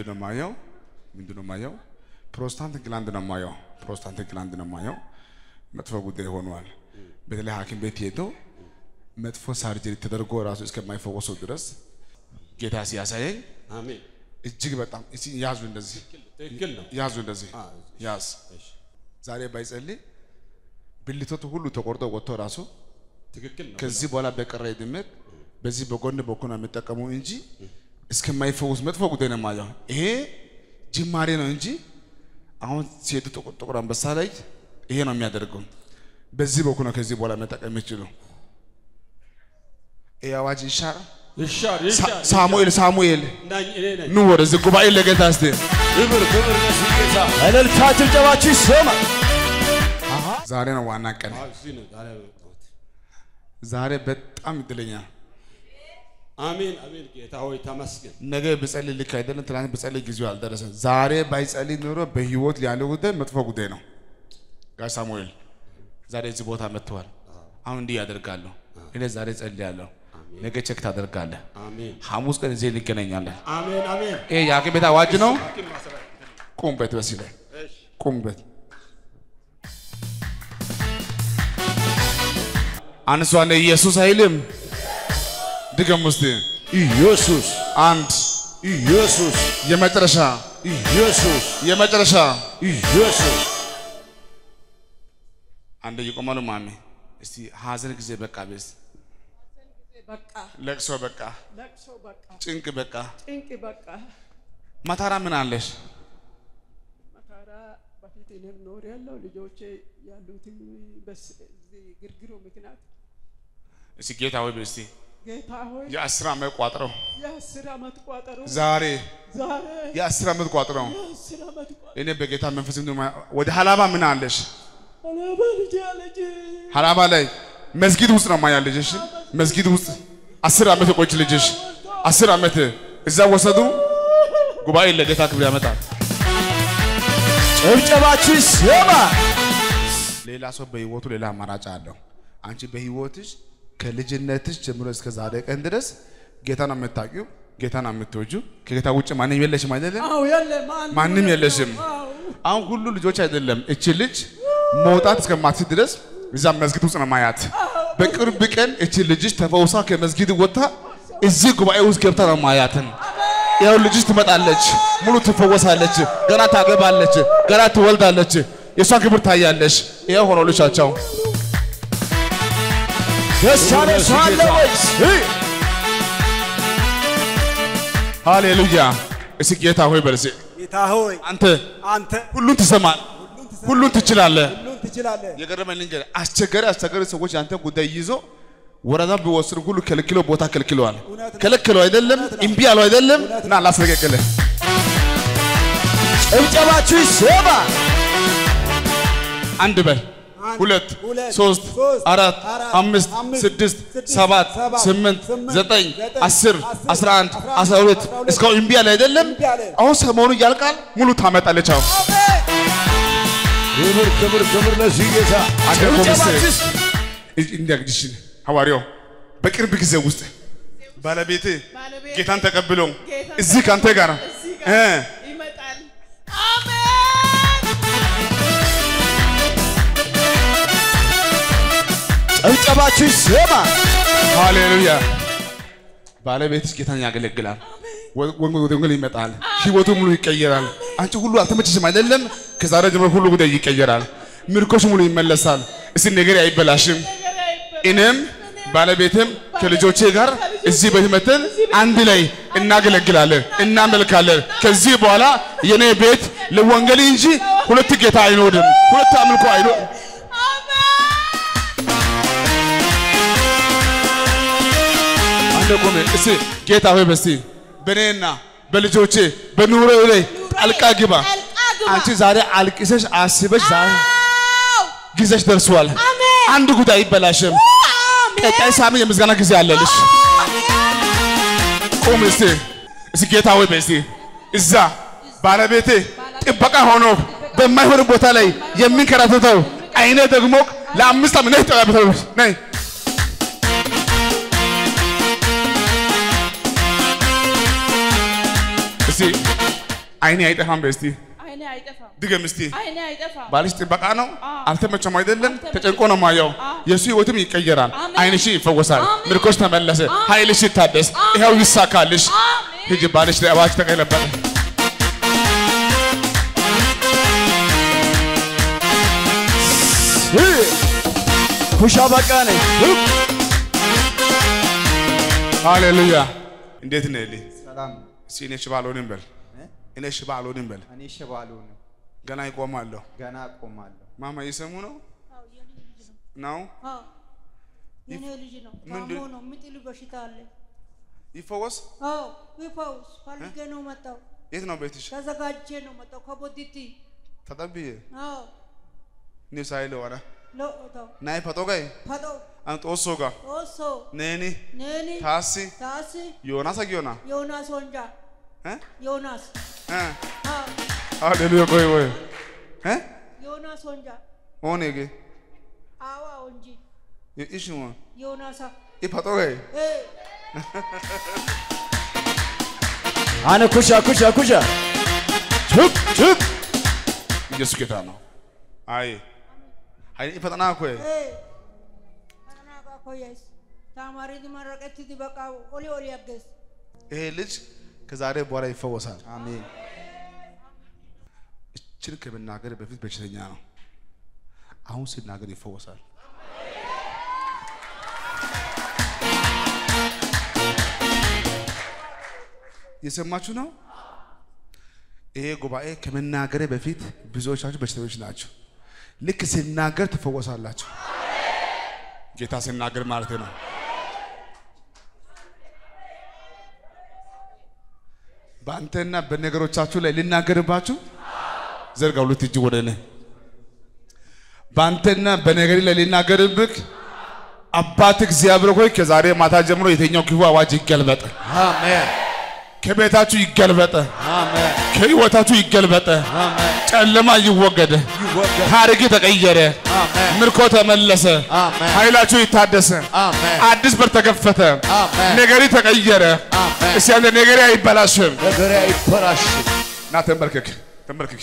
ምንድን ነው የማየው? ምንድን ነው የማየው? prostate gland ነው የማየው። prostate gland ነው የማየው። መጥፎ ጉዳይ ሆኗል። በተለይ ሐኪም ቤት ሄዶ መጥፎ surgery ተደርጎ ራሱ እስከማይፈወሰው ድረስ ጌታ ሲያሳየኝ እጅግ በጣም ያዙ፣ እንደዚህ ያዙ፣ እንደዚህ ያዝ። ዛሬ ባይጸልይ ብልቶቱ ሁሉ ተቆርጦ ወጥቶ ራሱ ከዚህ በኋላ በቀረ ድምር በዚህ በጎን በኩል ነው የሚጠቀሙ እንጂ እስከማይፈወስ መጥፎ ጉዳይ ነው የማየው። ይሄ ጅማሬ ነው እንጂ አሁን ሴቱ ጥቁር ጥቁር አንበሳ ላይ ይሄ ነው የሚያደርገው። በዚህ በኩል ነው ከዚህ በኋላ መጠቀም የሚችሉ። ይህ አዋጅ ይሻር። ሳሙኤል ሳሙኤል ኑ ወደዚህ ጉባኤ ለጌታ እስቲ ክብር ክብር እልልታ ጭብጨባችሁ ይሰማ። ዛሬ ነው ዋና ቀን። ዛሬ በጣም እድለኛ አሜን አሜን። ጌታ ሆይ ተመስገን። ነገ ብጸልይ ልክ አይደለም። ትናንት ብጸልይ ጊዜው አልደረሰም። ዛሬ ባይጸልይ ኖሮ በህይወት ያለው ጉዳይ መጥፎ ጉዳይ ነው። ጋሽ ሳሙኤል ዛሬ እዚህ ቦታ መጥተዋል። አሁን እንዲህ ያደርጋለሁ። እኔ ዛሬ ጸልያለሁ፣ ነገ check ታደርጋለህ። ሐሙስ ቀን እዚህ እንገናኛለን። አሜን አሜን። ይሄ የሐኪም ቤት አዋጅ ነው። ቁምበት በሲ ላይ ቁምበት አንሷን ኢየሱስ አይልም። ድገም ውስጥ ኢየሱስ አንድ ኢየሱስ የመጨረሻ ኢየሱስ የመጨረሻ ኢየሱስ አንድ ይቆማሉ። ማሜ እስቲ ሀዘን ጊዜ በቃ ቤስ በቃ ለቅሶ በቃ ጭንቅ በቃ ማታራ ምን አለሽ? መከራ በፊት እኔም ኖር ያለው ልጆቼ እዚህ ግርግሩ ምክንያት እስቲ ጌታ ሆይ በስቲ ጌታ ሆይ የአስር ዓመት ቋጥረው የአስር ዓመት ቋጠሮ ዛሬ የአስር ዓመት ቋጠሮ እኔ በጌታ መንፈስ ወደ ሀላባ ምን አለሽ? ሀላባ ላይ መስጊድ ውስጥ ነው ማያ ልጅሽ መስጊድ ውስጥ አስር ዓመት የቆየች ልጅሽ አስር ዓመት እዛ ወሰዱ። ጉባኤ ለጌታ ክብር ያመጣል። ጭብጨባችሁ ይሰማ። ሌላ ሰው በህይወቱ ሌላ አማራጭ አለው። አንቺ በህይወትሽ ከልጅነትሽ ጀምሮ እስከ ዛሬ ቀን ድረስ ጌታ ነው የምታውቂው፣ ጌታ ነው የምትወጂው። ከጌታ ውጭ ማንም የለሽም አይደለም? ማንም የለሽም። አሁን ሁሉ ልጆች አይደለም። እቺ ልጅ መውጣት እስከማትችል ድረስ እዛ መስጊድ ውስጥ ነው ማያት። በቅርብ ቀን እቺ ልጅሽ ተፈውሳ ከመስጊድ ወጥታ እዚህ ጉባኤ ውስጥ ገብታ ነው ማያትን። ያው ልጅሽ ትመጣለች፣ ሙሉ ትፈወሳለች፣ ገና ታገባለች፣ ገና ትወልዳለች። የእሷን ክብር ታያለሽ። ይኸው ሆኖልሻቸው ደስ ያለ ሰው አለ ወይስ? ሃሌሉያ። እስኪ ጌታ ሆይ በል ጌታ ሆይ አንተ አንተ ሁሉን ትሰማል፣ ሁሉን ትችላለህ። ሁሉን ትችላለህ። የገረመኝ ልንገርህ፣ አስቸጋሪ አስቸጋሪ ሰዎች ያንተ ጉዳይ ይዞ ወረዳ ቢወስዱ ሁሉ ከልክለው ቦታ ከልክለዋል። ከልክለው አይደለም እምቢ ያለው አይደለም እና ላስለቀቅልህ ጭብጨባችሁ ይሰማ። አንድ በል ሁለት ሶስት አራት አምስት ስድስት ሰባት ስምንት ዘጠኝ አስር አስራ አንድ አስራ ሁለት እስካሁን እምቢ ያለ አይደለም? አለ። አሁን ሰሞኑ ያልቃል? ሙሉ ታመጣለች አሁን። ክብር ክብር ክብር ለዚህ ጌታ። እንዲያግድሽ ሐዋርያው በቅርብ ጊዜ ውስጥ ባለቤት ባለቤቴ ጌታን ተቀብለው ጌታን እዚህ ከአንተ ጋር እዚህ እ ጋር ይመጣል። አሜን ጭብጨባችሁ ይሰማ። ሃሌሉያ ባለቤትሽ ጌታን ያገለግላል። ወንጌል ይመጣል። ህይወቱ ሙሉ ይቀየራል። አንቺ ሁሉ አልተመቸሽም አይደለም? ከዛሬ ጀምሮ ሁሉ ጉዳይ ይቀየራል። ምርኮሽ ሙሉ ይመለሳል። እስቲ ነገር አይበላሽም። እኔም ባለቤትም ከልጆቼ ጋር እዚህ መተን አንድ ላይ እናገለግላለን፣ እናመልካለን። ከዚህ በኋላ የኔ ቤት ለወንጌል እንጂ ሁለት ጌታ አይኖርም፣ ሁለት አምልኮ አይኖርም። አንተ ቆሜ እስቲ ጌታ ሆይ በስቲ በእኔና በልጆቼ በኑሮዬ ላይ ጣልቃ ግባ። አንቺ ዛሬ አልቅሰሽ አስበሽ ዛሬ ጊዜሽ ደርሷል። አንድ ጉዳይ አይበላሽም። ቀጣይ ሳምንት የምስጋና ጊዜ አለልሽ። ቁም እስቲ እስቲ ጌታ ሆይ በይ እስቲ እዛ ባለቤቴ ጥበቃ ሆኖ በማይሆን ቦታ ላይ የሚንከራተተው አይነ ደግሞ ለአምስት ዓመት ነይ ጠጋብተው ነይ እስቲ። አይኔ አይጠፋም። በስቲ ድገም እስቲ። ባልሽ ጥበቃ ነው? አልተመቸም አይደለም? ተጨንቆ ነው ማየው የእሱ ህይወትም ይቀየራል። አይንሽ ይፈወሳል። ምርኮሽ ተመለሰ። ኃይልሽ ይታደስ። ይኸው ይሳካልሽ። ሂጂ ባልሽ ለእባክሽ ተቀለበጠ ኩሻ በቃ ነኝ። ሃሌሉያ! እንዴት ነህ ሰላም እስኪ እኔ ሽባ አልሆንም በል እኔ ሽባ አልሆንም በል። እኔ ሽባ አልሆንም፣ ገና ይቆማለሁ ገና አቆማለሁ። ማማ እየሰሙ ነው? ነው። የኔ ልጅ ነው። ታሞ ነው። የሚጥል በሽታ አለ። ይፈወስ? አዎ ይፈውስ ፈልጌ ነው መጣው። የት ነው ቤትሽ? ተዘጋጅቼ ነው መጣው። ከቦዲቲ። ተጠብዬ? አዎ። እኔ ሳይል ሆነ ሎኦታው ናይ ፈጦጋይ? ፈጦ። አንጦሶ ጋ? ኦሶ ነኒ? ኔኒ ታሲ? ታሲ። ዮናስ አጊዮና ዮናስ ወንጃ Jonas. He. Ha. Hallelujah koy koy. He? Jonas onca. O ne ki? Ava onci. Ya işin var. Jonas'a. İp at oraya. Hey. Ana kuşa kuşa kuşa. Çık çık. Yesu kitano. Ay. Hayır ipata na koy. Hey. Ana koy yes. Tamarid maraketti di bakav. Oli oli agges. Eh lich. ከዛሬ በኋላ ይፈወሳል። አሜን። እችን ከመናገር በፊት በሽተኛ ነው። አሁን ሲናገር ይፈወሳል። የሰማችሁ ነው? ይሄ ጉባኤ ከመናገሬ በፊት ብዙዎቻችሁ በሽተኞች ናቸው ልክ ሲናገር ትፈወሳላችሁ። ጌታ ሲናገር ማለት ነው በአንተና በነገሮቻችሁ ላይ ልናገርባችሁ? ዘርጋ ሁለት እጅ ወደ እኔ። በአንተና በነገሪ ላይ ልናገርብህ አባት እግዚአብሔር ሆይ ከዛሬ ማታ ጀምሮ የተኛው ክፉ አዋጅ ይገልበጥ አሜን። ከቤታችሁ ይገልበጥ አሜን። ከህይወታችሁ ይገልበጥ አሜን ጨለማ ይወገደ ይወገድ። ታሪክ ተቀየረ አሜን። ምርኮ ተመለሰ አሜን። ኃይላችሁ ይታደሰ አሜን። አዲስ በር ተከፈተ አሜን። ነገሪ ተቀየረ አሜን። እስቲ አንተ ነገሪ አይበላሽም። ነገሬ አይበላሽም። ና ተንበርክክ ተንበርክክ።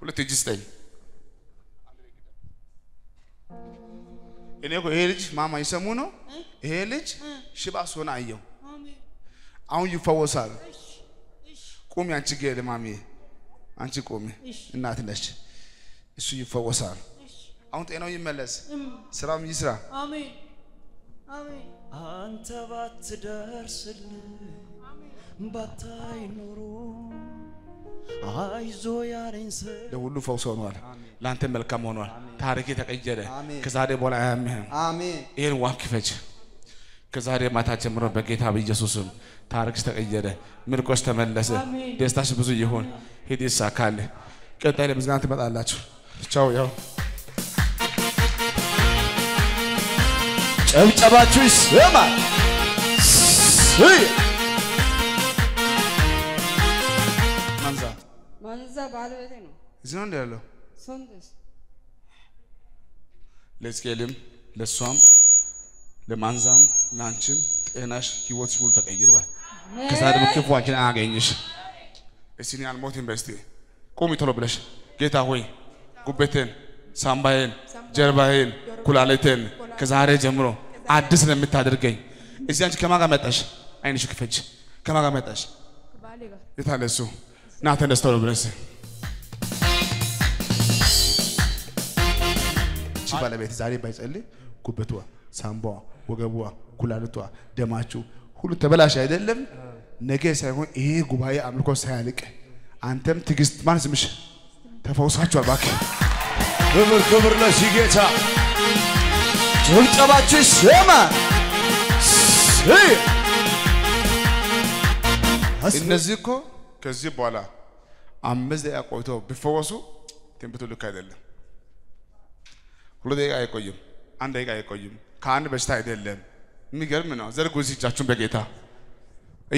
ሁለት እጅ ስጠኝ። እኔ እኮ ይሄ ልጅ ማማ ይሰሙ ነው? ይሄ ልጅ ሽባ ሲሆን አየው አሁን ይፈወሳል። ቁሚ አንቺ ጌል ማሚ አንቺ እሺ። እናት ነች እሱ ይፈወሳል። አሁን ጤናው ይመለስ። ስራም ይስራ። አሜን። አሜን። አንተ ባትደርስልኝ ባታይ ኖሮ አይዞ ያለኝ ሰው ለሁሉ ፈውስ ሆኗል። ለአንተ መልካም ሆኗል። ታሪክ ተቀየረ። አሜን። ከዛሬ በኋላ አያምህም አሜን። ይህን ዋክ ከዛሬ ማታ ጀምሮ በጌታ በኢየሱስም ታሪክሽ ተቀየረ፣ ምርኮሽ ተመለሰ፣ ደስታሽ ብዙ ይሁን። ሂድ ይሳካል። ቀጣይ ለምስጋና ትመጣላችሁ። ቻው። ያው ጨብጨባችሁ ስይ ማንዛ መንዛ ባለቤቴ ነው። እዚህ ነው እንደ ያለው ለሕዝቅኤልም ለእሷም ለማንዛም ለአንቺም ጤናሽ ህይወትሽ ሙሉ ተቀይሯል። ከዛሬ ክፉ አንቺን አያገኝሽ። እስቲ እኔ አልሞትም በይ እስቲ ቁሚ ቶሎ ብለሽ ጌታ ሆይ ጉበቴን፣ ሳምባዬን፣ ጀርባዬን፣ ኩላሊቴን ከዛሬ ጀምሮ አዲስ ነው የምታደርገኝ። እዚህ አንቺ ከማን ጋር መጣሽ? አይንሽ ክፈች። ከማን ጋር መጣሽ? የት አለ እሱ? ና ተነስ ቶሎ ብለሽ ባለቤት ዛሬ ባይጸልይ ጉበቷ፣ ሳምባዋ፣ ወገቧ፣ ኩላሊቷ፣ ደማችሁ ሁሉ ተበላሽ አይደለም። ነገ ሳይሆን ይሄ ጉባኤ አምልኮ ሳያልቅ አንተም ትዕግስት ማን ስምሽ ተፈውሳችኋል። እባክህ ክብር ክብር ለዚህ ጌታ ጭብጨባችሁ ይሰማ እነዚህ እኮ ከዚህ በኋላ አምስት ደቂቃ ቆይቶ ቢፈወሱ ትንቢቱ ልክ አይደለም። ሁለት ደቂቃ አይቆይም፣ አንድ ደቂቃ አይቆይም። ከአንድ በሽታ አይደለም። የሚገርም ነው። ዘርጉ እስኪ እጃችሁን በጌታ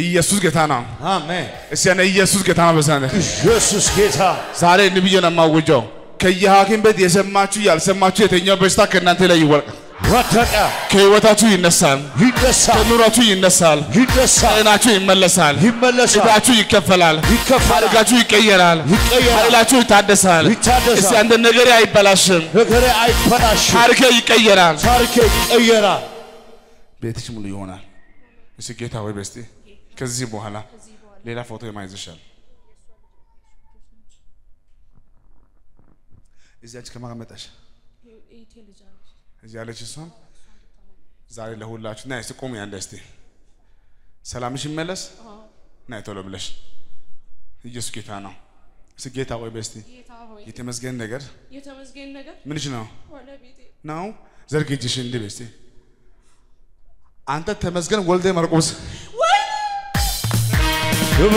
ኢየሱስ ጌታ ነው። አሜን እስቲ ኢየሱስ ጌታ ነው። በሳነ ኢየሱስ ጌታ ዛሬ እንዲህ ብዬ ነው የማውጀው። ከየሐኪም ቤት የሰማችሁ ያልሰማችሁ የተኛው በሽታ ከእናንተ ላይ ወደቀ፣ ከህይወታችሁ ይነሳል፣ ይነሳል፣ ከኑሯችሁ ይነሳል፣ ይነሳል፣ ጤናችሁ ይመለሳል፣ ይመለሳል፣ ዕዳችሁ ይከፈላል፣ ይከፈላል፣ ታሪካችሁ ይቀየራል፣ ይቀየራል፣ ኃይላችሁ ይታደሳል። ይታደሳል። እስቲ አንድ ነገሬ አይበላሽም፣ ነገሬ አይበላሽም፣ ታሪኬ ይቀየራል። ታሪኬ ይቀየራል። ቤትሽ ሙሉ ይሆናል። እስቲ ጌታ ወይ በስቲ ከዚህ በኋላ ሌላ ፎቶ የማይዝሻል እዚህ አንቺ ከማን ጋር መጣሽ? እዚህ ያለች እሷም ዛሬ ለሁላችሁ ና ቁሚ አንዴ እስቲ። ሰላምሽ ይመለስ? ና ቶሎ ብለሽ። ኢየሱስ ጌታ ነው። እስቲ ጌታ ወይ በስቲ ጌታ ሆይ የተመስገን ነገር? የተመስገን ነገር? ምንሽ ነው? ነው? ዘርግ እጅሽ እንዲህ በስቲ አንተ ተመስገን ወልደ መርቆስ።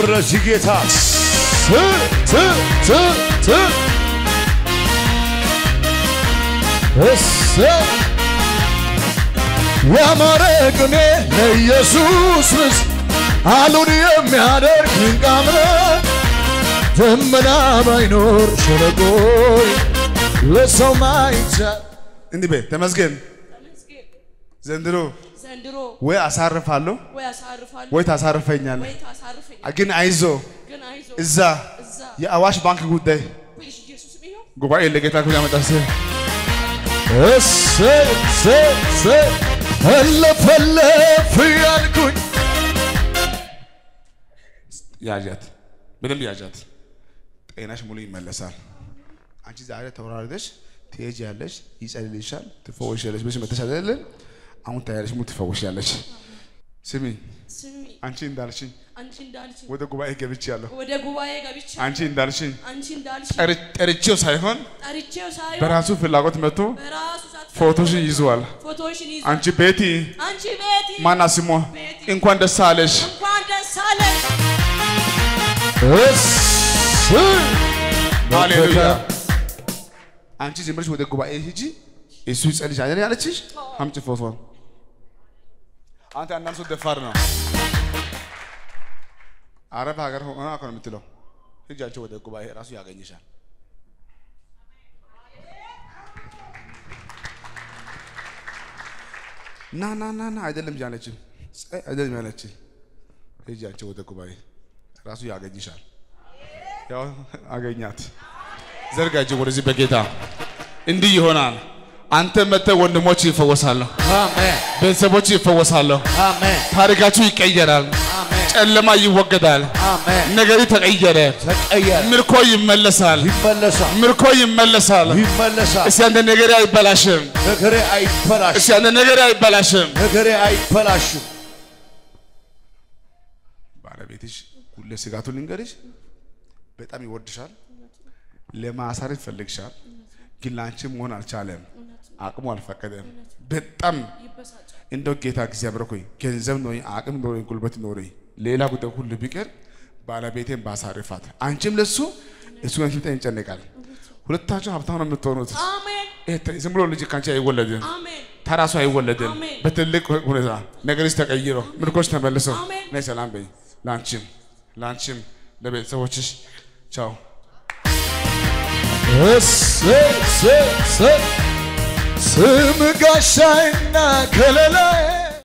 ለዚህ ጌታ። ት እሰይ ያማረ ቅኔ ለኢየሱስ ምስ አሉን የሚያደርግ አምላክ ደመና ባይኖር ሸለቆይ ለሰው ማይቻል እንዲህ በይ ተመስገን። ዘንድሮ ዘንድሮ ወይ አሳርፋለሁ ወይ ታሳርፈኛለህ። ግን አይዞ እዛ የአዋሽ ባንክ ጉዳይ ጉባኤ ለጌታ ክብር ስ እሰይ እሰይ እሰይ እለፈለፍ ያልኩኝ ያዣት፣ በደንብ ያዣት። ጤናሽ ሙሉ ይመለሳል። አንቺ ዛሬ ተወራርደሽ ትሄጃለሽ፣ ይጸልልሻል፣ ትፈወሻለሽ። አይደለ? አሁን ታያለሽ፣ ሙሉ ትፈወሻለሽ። ስሚ። አንቺ እንዳልሽኝ ወደ ጉባኤ ገብቻለሁ። ወደ ጉባኤ ገብቼ አንቺ እንዳልሽኝ አንቺ እንዳልሽኝ ጠር- ጠርቼው ሳይሆን በራሱ ፍላጎት መጥቶ ፎቶሽን ይዞ አንቺ ቤቲ ማና ስሟ? እንኳን ደስ አለሽ። ሃሌሉያ። አንቺ ዝም ብለሽ ወደ ጉባኤ ሂጂ፣ እሱ ይጸልሽ አይደል ያለችሽ? አምጪ ፎቶን። አንተ አንዳንድ ደፋር ነው። አረብ ሀገር ሆና እኮ ነው የምትለው። ሂጃቸው ወደ ጉባኤ ራሱ ያገኝሻል። ና ና ና ና አይደለም ያለችም አይደለም ያለች ሂጃቸው ወደ ጉባኤ ራሱ ያገኝሻል። ያው አገኛት። ዘርጋጅ ወደዚህ በጌታ እንዲህ ይሆናል። አንተ መጥተህ ወንድሞች ይፈወሳሉ፣ አሜን። ቤተሰቦች ይፈወሳሉ፣ አሜን። ታሪካችሁ ይቀየራል፣ አሜን። ጨለማ ይወገዳል፣ አሜን። ነገሪ ተቀየረ፣ ተቀየረ። ምርኮ ይመለሳል፣ ይመለሳል። ምርኮ ይመለሳል። ይመለሳል። እስቲ አንተ ነገሬ አይበላሽም፣ ነገሬ አይበላሽም። እስቲ አንተ ነገሬ አይበላሽም። ነገሬ አይበላሽም። ባለቤትሽ ሁሌ ስጋቱን ልንገርሽ፣ በጣም ይወድሻል፣ ለማሳረፍ ይፈልግሻል፣ ግን ለአንቺ መሆን አልቻለም፣ አቅሙ አልፈቀደም። በጣም እንደው ጌታ እግዚአብሔር ሆይ ገንዘብ ኖሮኝ አቅም ኖሮኝ ጉልበት ኖሮኝ ሌላ ጉዳይ ሁሉ ቢቀር ባለቤቴን ባሳርፋት፣ አንቺም ለሱ እሱ ጋር ሲመጣ ይጨነቃል። ሁለታችሁ ሀብታም ነው የምትሆኑት። ዝም ብሎ ልጅ ካንቺ አይወለድም፣ ተራሱ አይወለድም። በትልቅ ሁኔታ ነገርሽ ተቀይሮ ምርኮች ተመልሰው አሜን። ነይ ሰላም በይ። ለአንቺም ለአንቺም ለቤተሰቦችሽ ቻው። ስም ጋሻይና ከለላይ